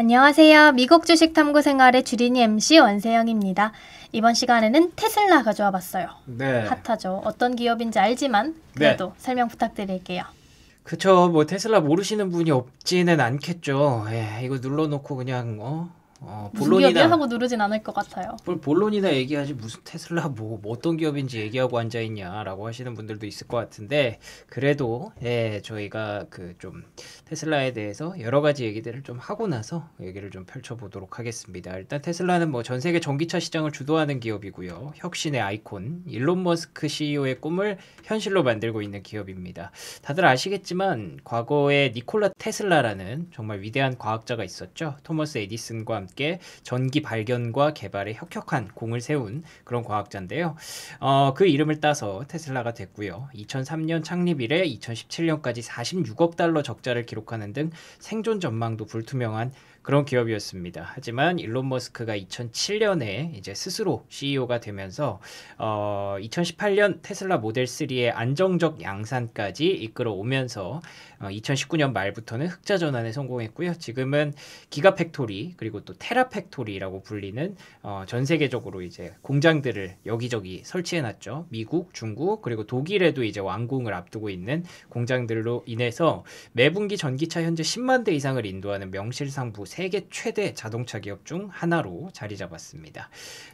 안녕하세요. 미국 주식 탐구 생활의 주린이 MC 원세영입니다. 이번 시간에는 테슬라 가져와 봤어요. 네. 핫하죠. 어떤 기업인지 알지만 그래도 설명 부탁드릴게요. 그쵸. 뭐 테슬라 모르시는 분이 없지는 않겠죠. 예, 이거 눌러놓고 그냥 어, 어 무슨 기업이야 본론이나 하고 누르진 않을 것 같아요. 볼- 본론이나 얘기하지 무슨 테슬라 뭐, 뭐 어떤 기업인지 얘기하고 앉아 있냐라고 하시는 분들도 있을 것 같은데 그래도 예, 저희가 그 좀 테슬라에 대해서 여러 가지 얘기들을 좀 하고 나서 얘기를 좀 펼쳐 보도록 하겠습니다. 일단 테슬라는 뭐 전 세계 전기차 시장을 주도하는 기업이고요. 혁신의 아이콘 일론 머스크 CEO의 꿈을 현실로 만들고 있는 기업입니다. 다들 아시겠지만 과거에 니콜라 테슬라라는 정말 위대한 과학자가 있었죠. 토머스 에디슨과 함께 전기 발견과 개발에 혁혁한 공을 세운 그런 과학자인데요. 어, 그 이름을 따서 테슬라가 됐고요. 2003년 창립 이래 2017년까지 46억 달러 적자를 기록하는 등 생존 전망도 불투명한 그런 기업이었습니다. 하지만 일론 머스크가 2007년에 이제 스스로 CEO가 되면서 어, 2018년 테슬라 모델 3의 안정적 양산까지 이끌어 오면서 어, 2019년 말부터는 흑자 전환에 성공했고요. 지금은 기가 팩토리 그리고 또 테라 팩토리라고 불리는 어, 전 세계적으로 이제 공장들을 여기저기 설치해 놨죠. 미국, 중국 그리고 독일에도 이제 완공을 앞두고 있는 공장들로 인해서 매 분기 전기차 현재 10만 대 이상을 인도하는 명실상부 세계 최대 자동차 기업 중 하나로 자리 잡았습니다.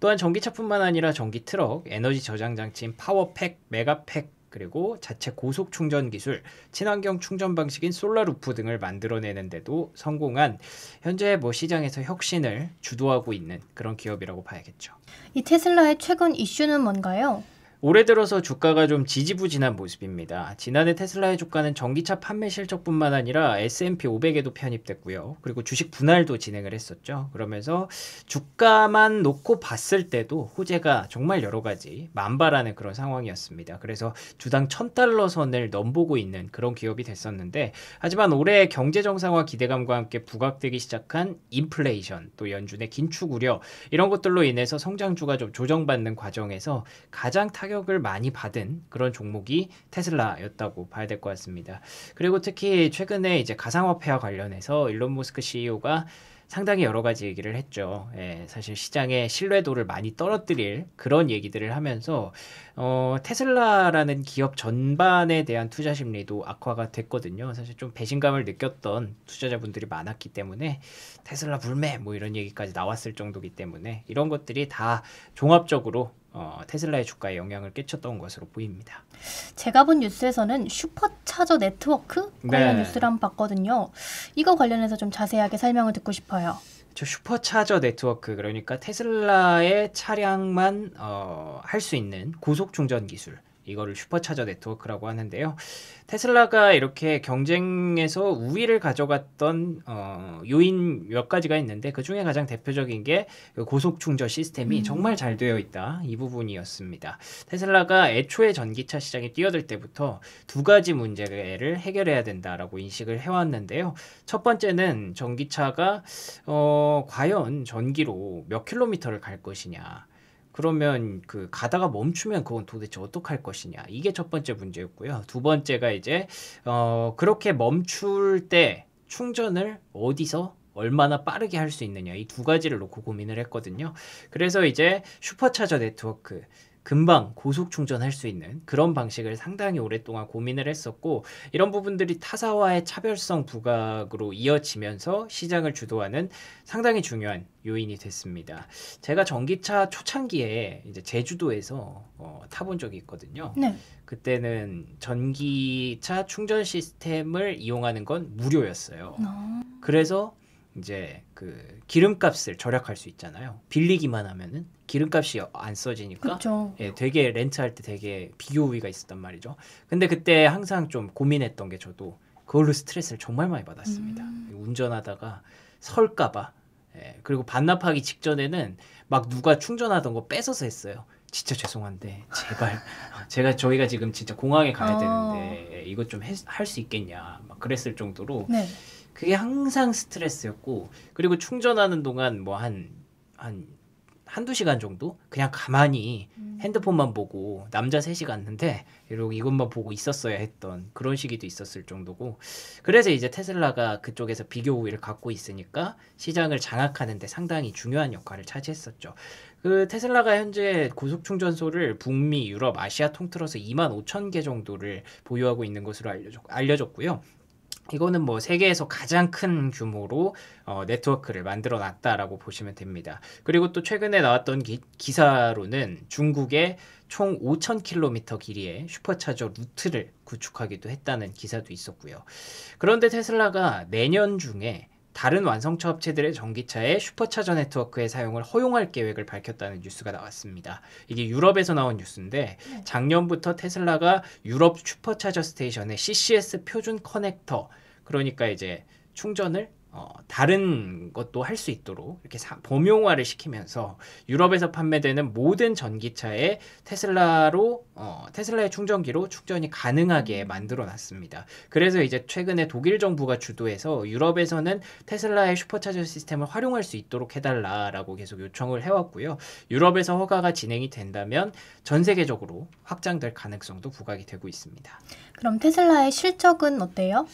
또한 전기차뿐만 아니라 전기 트럭, 에너지 저장 장치인 파워팩, 메가팩 그리고 자체 고속 충전 기술, 친환경 충전 방식인 솔라루프 등을 만들어내는데도 성공한 현재 뭐 시장에서 혁신을 주도하고 있는 그런 기업이라고 봐야겠죠. 이 테슬라의 최근 이슈는 뭔가요? 올해 들어서 주가가 좀 지지부진한 모습입니다. 지난해 테슬라의 주가는 전기차 판매 실적뿐만 아니라 S&P 500에도 편입됐고요. 그리고 주식 분할도 진행을 했었죠. 그러면서 주가만 놓고 봤을 때도 호재가 정말 여러 가지 만발하는 그런 상황이었습니다. 그래서 주당 1000달러 선을 넘보고 있는 그런 기업이 됐었는데 하지만 올해 경제 정상화 기대감과 함께 부각되기 시작한 인플레이션 또 연준의 긴축 우려 이런 것들로 인해서 성장주가 좀 조정받는 과정에서 가장 타 격을 많이 받은 그런 종목이 테슬라였다고 봐야 될 것 같습니다. 그리고 특히 최근에 이제 가상화폐와 관련해서 일론 머스크 CEO가 상당히 여러 가지 얘기를 했죠. 예, 사실 시장의 신뢰도를 많이 떨어뜨릴 그런 얘기들을 하면서 어, 테슬라라는 기업 전반에 대한 투자 심리도 악화가 됐거든요. 사실 좀 배신감을 느꼈던 투자자분들이 많았기 때문에 테슬라 불매 뭐 이런 얘기까지 나왔을 정도기 때문에 이런 것들이 다 종합적으로 어, 테슬라의 주가에 영향을 끼쳤던 것으로 보입니다. 제가 본 뉴스에서는 슈퍼차저 네트워크 관련 네. 뉴스를 한번 봤거든요. 이거 관련해서 좀 자세하게 설명을 듣고 싶어요. 저 슈퍼차저 네트워크 그러니까 테슬라의 차량만 어, 할 수 있는 고속 충전 기술 이거를 슈퍼차저 네트워크라고 하는데요. 테슬라가 이렇게 경쟁에서 우위를 가져갔던 어, 요인 몇 가지가 있는데 그 중에 가장 대표적인 게 그 고속 충전 시스템이 음. 정말 잘 되어 있다 이 부분이었습니다. 테슬라가 애초에 전기차 시장에 뛰어들 때부터 두 가지 문제를 해결해야 된다라고 인식을 해왔는데요. 첫 번째는 전기차가 어, 과연 전기로 몇 킬로미터를 갈 것이냐. 그러면 그 가다가 멈추면 그건 도대체 어떻게 할 것이냐. 이게 첫 번째 문제였고요. 두 번째가 이제 어, 그렇게 멈출 때 충전을 어디서 얼마나 빠르게 할 수 있느냐. 이 두 가지를 놓고 고민을 했거든요. 그래서 이제 슈퍼차저 네트워크 금방 고속 충전할 수 있는 그런 방식을 상당히 오랫동안 고민을 했었고 이런 부분들이 타사와의 차별성 부각으로 이어지면서 시장을 주도하는 상당히 중요한 요인이 됐습니다. 제가 전기차 초창기에 이제 제주도에서 어, 타본 적이 있거든요. 네. 그때는 전기차 충전 시스템을 이용하는 건 무료였어요. 어, 그래서 이제 그 기름값을 절약할 수 있잖아요. 빌리기만 하면은 기름값이 안 써지니까 그렇죠. 예, 되게 렌트할 때 되게 비교 우위가 있었단 말이죠. 근데 그때 항상 좀 고민했던 게 저도 그걸로 스트레스를 정말 많이 받았습니다. 음. 운전하다가 설까봐. 예, 그리고 반납하기 직전에는 막 누가 충전하던 거 뺏어서 했어요. 진짜 죄송한데 제발 제가 저희가 지금 진짜 공항에 가야 어. 되는데 이것 좀 할 수 있겠냐 막 그랬을 정도로 네. 그게 항상 스트레스였고 그리고 충전하는 동안 뭐 한 한 한두 시간 정도 그냥 가만히 음. 핸드폰만 보고 남자 셋이 갔는데 이러고 이것만 보고 있었어야 했던 그런 시기도 있었을 정도고 그래서 이제 테슬라가 그쪽에서 비교 우위를 갖고 있으니까 시장을 장악하는 데 상당히 중요한 역할을 차지했었죠. 그 테슬라가 현재 고속 충전소를 북미, 유럽, 아시아 통틀어서 2만 5천 개 정도를 보유하고 있는 것으로 알려졌, 알려졌고요. 이거는 뭐 세계에서 가장 큰 규모로 어, 네트워크를 만들어 놨다라고 보시면 됩니다. 그리고 또 최근에 나왔던 기, 기사로는 중국의 총 5,000km 길이의 슈퍼차저 루트를 구축하기도 했다는 기사도 있었고요. 그런데 테슬라가 내년 중에 다른 완성차 업체들의 전기차에 슈퍼차저 네트워크의 사용을 허용할 계획을 밝혔다는 뉴스가 나왔습니다. 이게 유럽에서 나온 뉴스인데 작년부터 테슬라가 유럽 슈퍼차저 스테이션에 CCS 표준 커넥터 그러니까 이제 충전을 어, 다른 것도 할 수 있도록 이렇게 사, 범용화를 시키면서 유럽에서 판매되는 모든 전기차에 테슬라로 어, 테슬라의 충전기로 충전이 가능하게 만들어 놨습니다. 그래서 이제 최근에 독일 정부가 주도해서 유럽에서는 테슬라의 슈퍼차저 시스템을 활용할 수 있도록 해달라라고 계속 요청을 해왔고요. 유럽에서 허가가 진행이 된다면 전 세계적으로 확장될 가능성도 부각이 되고 있습니다. 그럼 테슬라의 실적은 어때요?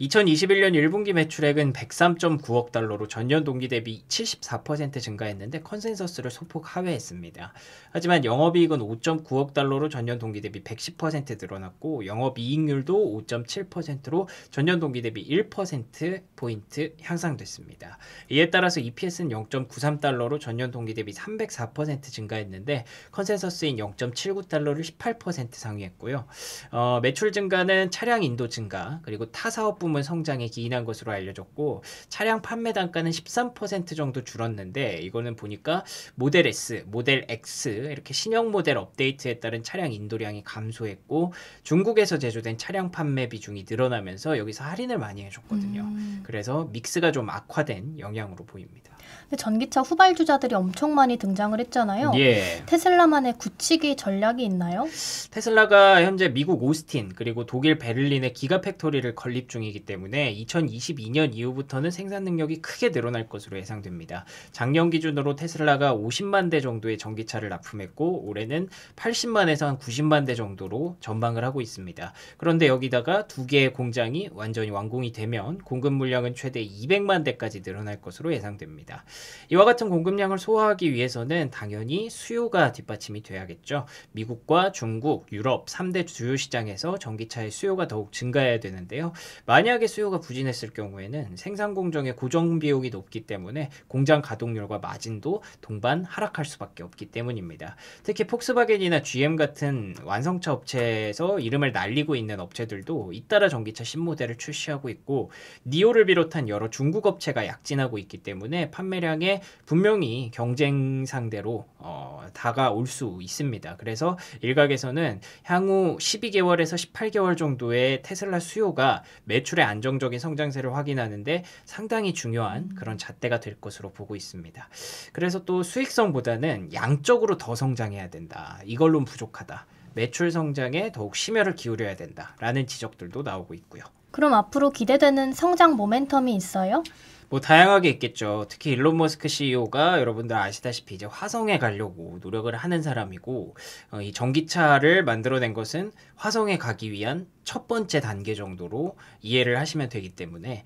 2021년 1분기 매출액은 103.9억 달러로 전년 동기 대비 74% 증가했는데 컨센서스를 소폭 하회했습니다. 하지만 영업이익은 5.9억 달러로 전년 동기 대비 110% 늘어났고 영업이익률도 5.7%로 전년 동기 대비 1% 포인트 향상됐습니다. 이에 따라서 EPS는 0.93달러로 전년 동기 대비 304% 증가했는데 컨센서스인 0.79달러를 18% 상회했고요. 어, 매출 증가는 차량 인도 증가 그리고 타 사업 부문 성장에 기인한 것으로 알려졌고 차량 판매 단가는 13% 정도 줄었는데 이거는 보니까 모델 S, 모델 X 이렇게 신형 모델 업데이트에 따른 차량 인도량이 감소했고 중국에서 제조된 차량 판매 비중이 늘어나면서 여기서 할인을 많이 해줬거든요. 음. 그래서 믹스가 좀 악화된 영향으로 보입니다. 전기차 후발주자들이 엄청 많이 등장을 했잖아요. 예. 테슬라만의 굳히기 전략이 있나요? 테슬라가 현재 미국 오스틴 그리고 독일 베를린에 기가 팩토리를 건립 중이기 때문에 2022년 이후부터는 생산 능력이 크게 늘어날 것으로 예상됩니다. 작년 기준으로 테슬라가 50만 대 정도의 전기차를 납품했고 올해는 80만에서 한 90만 대 정도로 전망을 하고 있습니다. 그런데 여기다가 두 개의 공장이 완전히 완공이 되면 공급 물량은 최대 200만 대까지 늘어날 것으로 예상됩니다. 이와 같은 공급량을 소화하기 위해서는 당연히 수요가 뒷받침이 돼야겠죠. 미국과 중국, 유럽 3대 주요 시장에서 전기차의 수요가 더욱 증가해야 되는데요. 만약에 수요가 부진했을 경우에는 생산 공정의 고정 비용이 높기 때문에 공장 가동률과 마진도 동반 하락할 수밖에 없기 때문입니다. 특히 폭스바겐이나 GM 같은 완성차 업체에서 이름을 날리고 있는 업체들도 잇따라 전기차 신모델을 출시하고 있고 니오를 비롯한 여러 중국 업체가 약진하고 있기 때문에 판매량 에 분명히 경쟁 상대로 어, 다가올 수 있습니다. 그래서 일각에서는 향후 12개월에서 18개월 정도의 테슬라 수요가 매출의 안정적인 성장세를 확인하는데 상당히 중요한 그런 잣대가 될 것으로 보고 있습니다. 그래서 또 수익성보다는 양적으로 더 성장해야 된다. 이걸로는 부족하다. 매출 성장에 더욱 심혈을 기울여야 된다라는 지적들도 나오고 있고요. 그럼 앞으로 기대되는 성장 모멘텀이 있어요? 뭐 다양하게 있겠죠. 특히 일론 머스크 CEO가 여러분들 아시다시피 이제 화성에 가려고 노력을 하는 사람이고 어, 이 전기차를 만들어낸 것은 화성에 가기 위한 첫 번째 단계 정도로 이해를 하시면 되기 때문에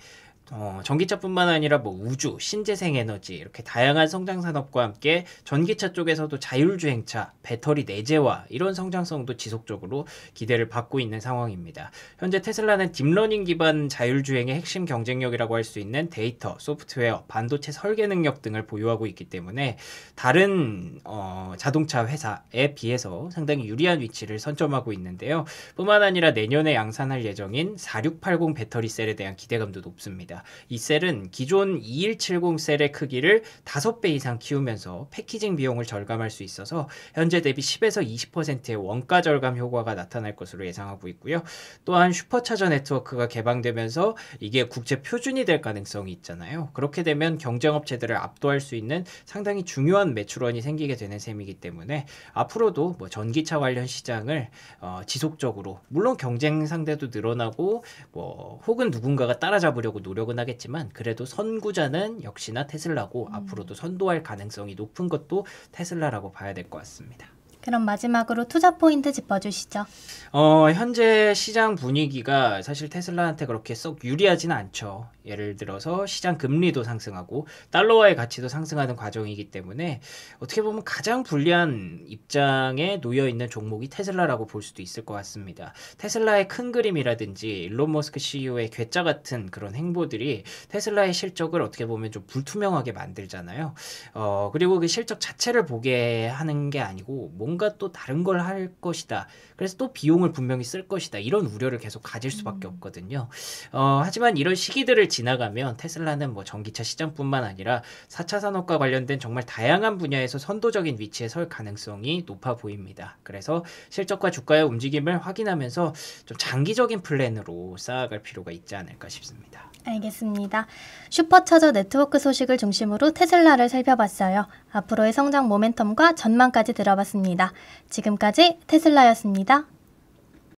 어, 전기차뿐만 아니라 뭐 우주, 신재생 에너지 이렇게 다양한 성장 산업과 함께 전기차 쪽에서도 자율주행차, 배터리 내재화 이런 성장성도 지속적으로 기대를 받고 있는 상황입니다. 현재 테슬라는 딥러닝 기반 자율주행의 핵심 경쟁력이라고 할 수 있는 데이터, 소프트웨어, 반도체 설계 능력 등을 보유하고 있기 때문에 다른 어, 자동차 회사에 비해서 상당히 유리한 위치를 선점하고 있는데요. 뿐만 아니라 내년에 양산할 예정인 4680 배터리 셀에 대한 기대감도 높습니다. 이 셀은 기존 2170 셀의 크기를 5배 이상 키우면서 패키징 비용을 절감할 수 있어서 현재 대비 10에서 20%의 원가 절감 효과가 나타날 것으로 예상하고 있고요. 또한 슈퍼차저 네트워크가 개방되면서 이게 국제 표준이 될 가능성이 있잖아요. 그렇게 되면 경쟁업체들을 압도할 수 있는 상당히 중요한 매출원이 생기게 되는 셈이기 때문에 앞으로도 뭐 전기차 관련 시장을 어, 지속적으로 물론 경쟁 상대도 늘어나고 뭐 혹은 누군가가 따라잡으려고 노력 노력은 하겠지만 그래도 선구자는 역시나 테슬라고 음. 앞으로도 선도할 가능성이 높은 것도 테슬라라고 봐야 될 것 같습니다. 그럼 마지막으로 투자 포인트 짚어주시죠. 어, 현재 시장 분위기가 사실 테슬라한테 그렇게 썩 유리하지는 않죠. 예를 들어서 시장 금리도 상승하고 달러화의 가치도 상승하는 과정이기 때문에 어떻게 보면 가장 불리한 입장에 놓여 있는 종목이 테슬라라고 볼 수도 있을 것 같습니다. 테슬라의 큰 그림이라든지 일론 머스크 CEO의 괴짜 같은 그런 행보들이 테슬라의 실적을 어떻게 보면 좀 불투명하게 만들잖아요. 어, 그리고 그 실적 자체를 보게 하는 게 아니고 뭔가 또 다른 걸 할 것이다. 그래서 또 비용을 분명히 쓸 것이다. 이런 우려를 계속 가질 수밖에 없거든요. 어, 하지만 이런 시기들을 지나가면 테슬라는 뭐 전기차 시장뿐만 아니라 4차 산업과 관련된 정말 다양한 분야에서 선도적인 위치에 설 가능성이 높아 보입니다. 그래서 실적과 주가의 움직임을 확인하면서 좀 장기적인 플랜으로 쌓아갈 필요가 있지 않을까 싶습니다. 알겠습니다. 슈퍼처저 네트워크 소식을 중심으로 테슬라를 살펴봤어요. 앞으로의 성장 모멘텀과 전망까지 들어봤습니다. 지금까지 테슬라였습니다.